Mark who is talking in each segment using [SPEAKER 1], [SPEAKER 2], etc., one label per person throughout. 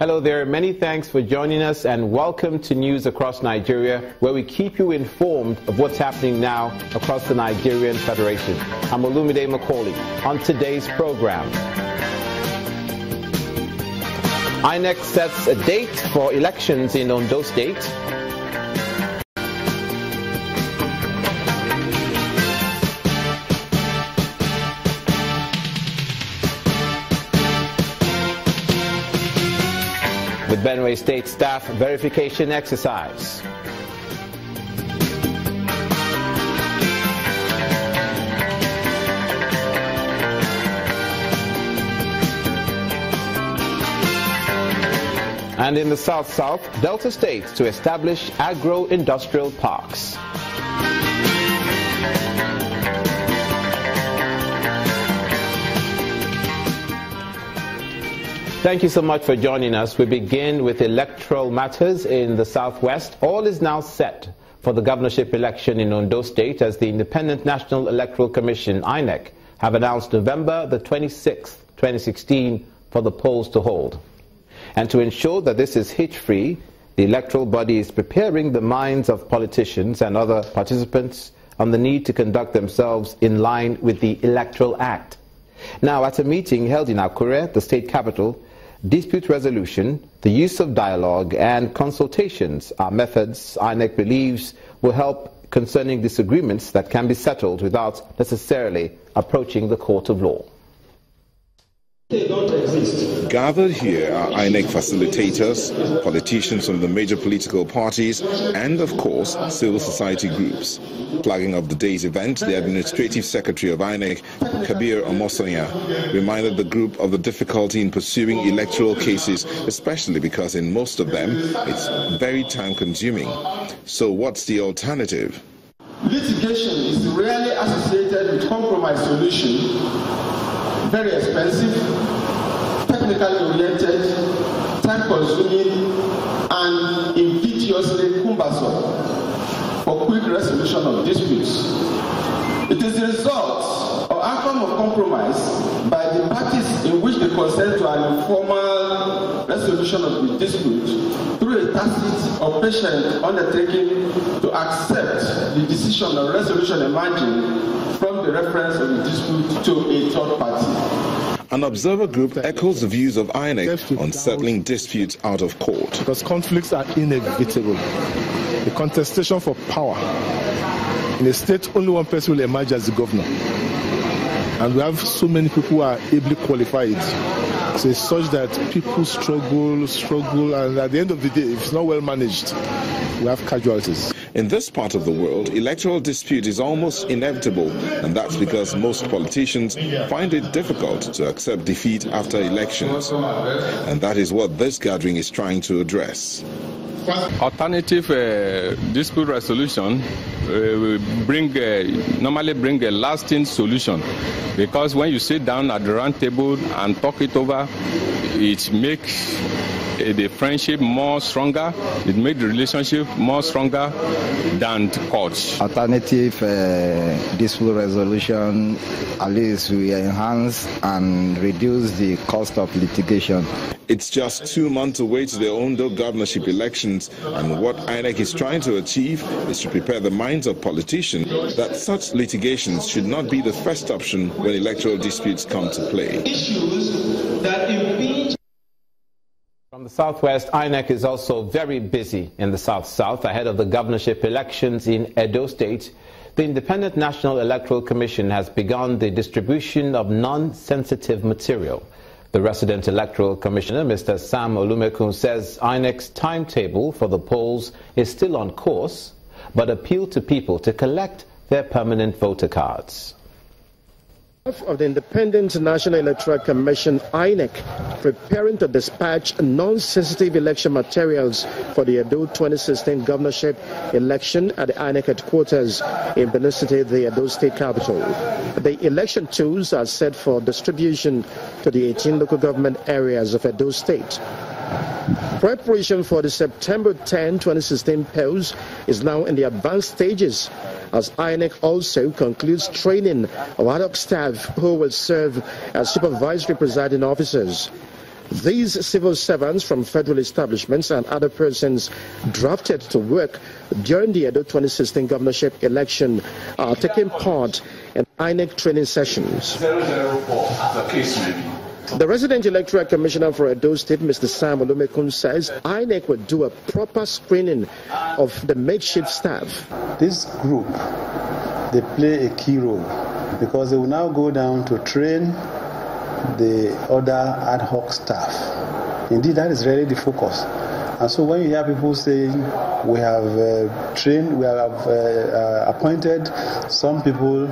[SPEAKER 1] Hello there. Many thanks for joining us and welcome to News Across Nigeria, where we keep you informed of what's happening now across the Nigerian Federation. I'm Olumide Macaulay. On today's program, INEC sets a date for elections in Ondo State. Benue State staff verification exercise. And in the South-South, Delta states to establish agro-industrial parks. Thank you so much for joining us. We begin with electoral matters in the Southwest. All is now set for the governorship election in Ondo State as the Independent National Electoral Commission, INEC, have announced November the 26th, 2016 for the polls to hold. And to ensure that this is hitch-free, the electoral body is preparing the minds of politicians and other participants on the need to conduct themselves in line with the Electoral Act. Now, at a meeting held in Akure, the state capital, Dispute resolution, the use of dialogue, and consultations are methods INEC believes will help concerning disagreements that can be settled without necessarily approaching the court of law.
[SPEAKER 2] Gathered here are INEC facilitators, politicians from the major political parties, and of course, civil society groups. Flagging of the day's event, the administrative secretary of INEC, Kabir Omosonya, reminded the group of the difficulty in pursuing electoral cases, especially because in most of them, it's very time consuming. So, what's the alternative?
[SPEAKER 3] Litigation is rarely associated with compromise solution very expensive, technically oriented, time consuming, and invidiously cumbersome for quick resolution of disputes. It is the result or outcome of compromise by the parties in which they consent to an informal resolution of the dispute through a tacit or patient undertaking to accept the decision or resolution emerging from the reference of the dispute to a third party.
[SPEAKER 2] An observer group echoes the views of INEC on settling disputes out of court.
[SPEAKER 4] Because conflicts are inevitable. The contestation for power. In a state, only one person will emerge as the governor. And we have so many people who are ably qualified. It's such that people struggle, struggle, and at the end of the day, if it's not well managed, we have casualties.
[SPEAKER 2] In this part of the world, electoral dispute is almost inevitable, and that's because most politicians find it difficult to accept defeat after elections. And that is what this gathering is trying to address.
[SPEAKER 5] Alternative uh, dispute resolution uh, bring uh, normally bring a lasting solution. Because when you sit down at the round table and talk it over, it makes the friendship more stronger. It made the relationship more stronger than courts.
[SPEAKER 6] Alternative uh, dispute resolution, at least we enhance and reduce the cost of litigation.
[SPEAKER 2] It's just two months away to the Ondo governorship elections, and what INEC is trying to achieve is to prepare the minds of politicians that such litigations should not be the first option when electoral disputes come to play.
[SPEAKER 1] From the southwest, INEC is also very busy in the south-south ahead of the governorship elections in Edo State. The Independent National Electoral Commission has begun the distribution of non-sensitive material. The resident electoral commissioner, Mr. Sam Olumekun, says INEC's timetable for the polls is still on course, but appealed to people to collect their permanent voter cards
[SPEAKER 7] of the Independent National Electoral Commission, INEC, preparing to dispatch non-sensitive election materials for the Edo 2016 governorship election at the INEC headquarters in Benin City, the Edo state capital. The election tools are set for distribution to the 18 local government areas of Edo state. Preparation for the September 10, 2016 polls is now in the advanced stages as INEC also concludes training of ad hoc staff who will serve as supervisory presiding officers. These civil servants from federal establishments and other persons drafted to work during the Edo 2016 governorship election are taking part in INEC training sessions. 004, the resident electoral commissioner for Edo State, Mr. Sam Olumekun, says INEC will do a proper screening of the makeshift staff.
[SPEAKER 8] This group, they play a key role because they will now go down to train the other ad hoc staff. Indeed, that is really the focus. And so when you hear people saying we have uh, trained, we have uh, uh, appointed some people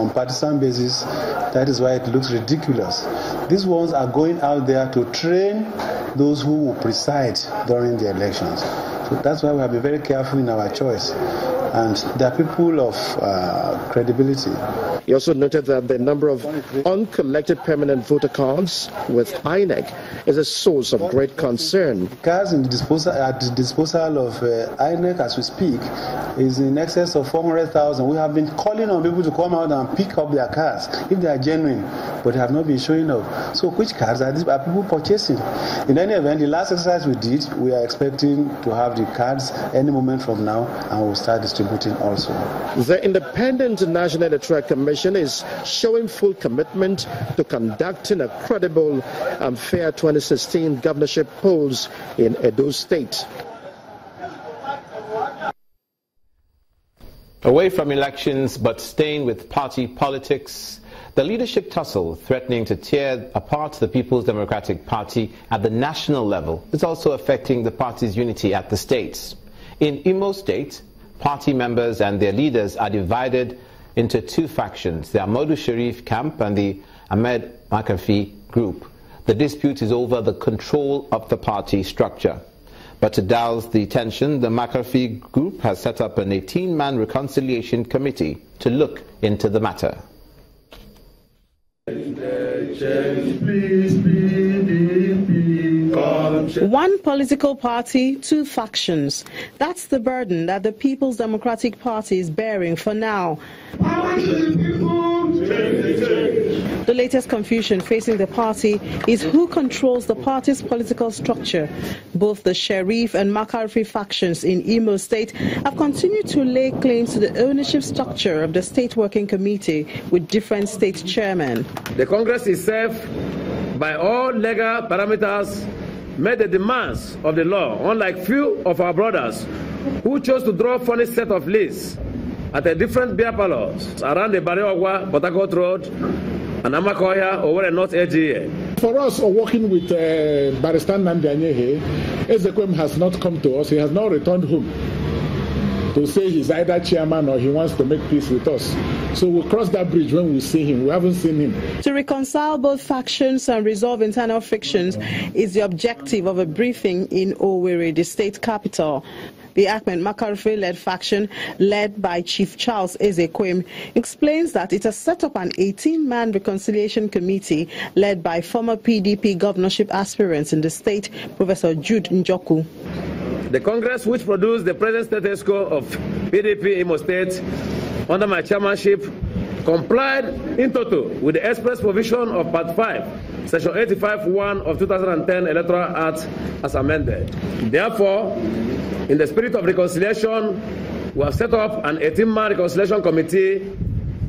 [SPEAKER 8] on partisan basis, that is why it looks ridiculous. These ones are going out there to train those who will preside during the elections. So that's why we have been very careful in our choice and they are people of uh, credibility.
[SPEAKER 7] He also noted that the number of uncollected permanent voter cards with INEC is a source of great concern.
[SPEAKER 8] Cards in the disposal, at the disposal of uh, INEC as we speak is in excess of 400,000. We have been calling on people to come out and pick up their cards if they are genuine, but they have not been showing up. So which cards are, these, are people purchasing? In any event, the last exercise we did, we are expecting to have the cards any moment from now and we'll start distributing also.
[SPEAKER 7] The Independent National Electoral Commission is showing full commitment to conducting a credible and fair 2016 governorship polls in Edo State.
[SPEAKER 1] Away from elections but staying with party politics, the leadership tussle threatening to tear apart the People's Democratic Party at the national level is also affecting the party's unity at the states. In Imo State, party members and their leaders are divided into two factions, the Ahmadu Sheriff camp and the Ahmed Makarfi group. The dispute is over the control of the party structure. But to douse the tension, the Makarfi group has set up an 18-man reconciliation committee to look into the matter.
[SPEAKER 9] One political party, two factions. That's the burden that the People's Democratic Party is bearing for now. The latest confusion facing the party is who controls the party's political structure. Both the Sheriff and Makarfi factions in Imo State have continued to lay claims to the ownership structure of the State Working Committee with different state chairmen.
[SPEAKER 10] The Congress itself, by all legal parameters, met the demands of the law, unlike few of our brothers who chose to draw funny set of lists at a different beer parlors around the Bariogwa, Port Road, and Amakoya, or where not AGA.
[SPEAKER 11] For us, working with uh, Barrister Namdi Ezekwem has not come to us. He has not returned home to say he's either chairman or he wants to make peace with us. So we'll cross that bridge when we see him. We haven't seen him.
[SPEAKER 9] To reconcile both factions and resolve internal frictions is the objective of a briefing in Owerri, the state capital. The Ahmed Makarfi led faction, led by Chief Charles Ezekwem, explains that it has set up an 18 man reconciliation committee led by former PDP governorship aspirants in the state, Professor Jude Njoku.
[SPEAKER 10] The Congress, which produced the present status quo of PDP Imo State under my chairmanship, complied in total with the express provision of Part 5, Section 85.1 of 2010 Electoral Act as amended. Therefore, in the spirit of reconciliation, we have set up an 18-man reconciliation committee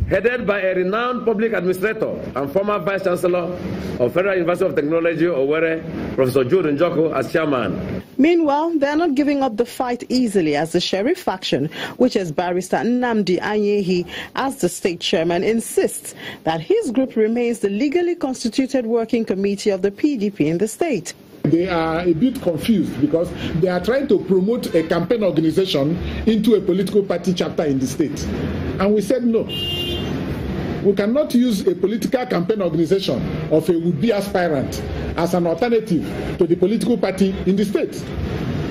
[SPEAKER 10] headed by a renowned public administrator and former vice chancellor of Federal University of Technology, Owerri, Professor Jude Njoku, as chairman.
[SPEAKER 9] Meanwhile, they are not giving up the fight easily as the Sheriff faction, which is barrister Nnamdi Anyehi as the state chairman, insists that his group remains the legally constituted working committee of the PDP in the state
[SPEAKER 11] they are a bit confused because they are trying to promote a campaign organization into a political party chapter in the state. And we said no. We cannot use a political campaign organization of a would be aspirant as an alternative to the political party in the state.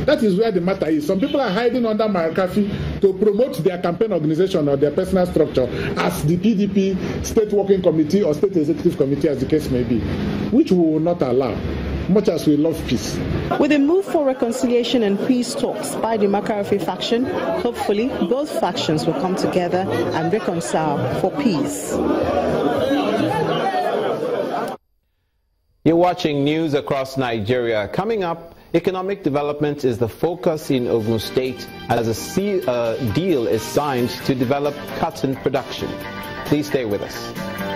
[SPEAKER 11] That is where the matter is. Some people are hiding under McAfee to promote their campaign organization or their personal structure as the PDP State Working Committee or State Executive Committee, as the case may be, which we will not allow much as we love peace.
[SPEAKER 9] With a move for reconciliation and peace talks by the Makarfi faction, hopefully both factions will come together and reconcile for peace.
[SPEAKER 1] You're watching news across Nigeria. Coming up, economic development is the focus in Ogun State as a uh, deal is signed to develop cotton production. Please stay with us.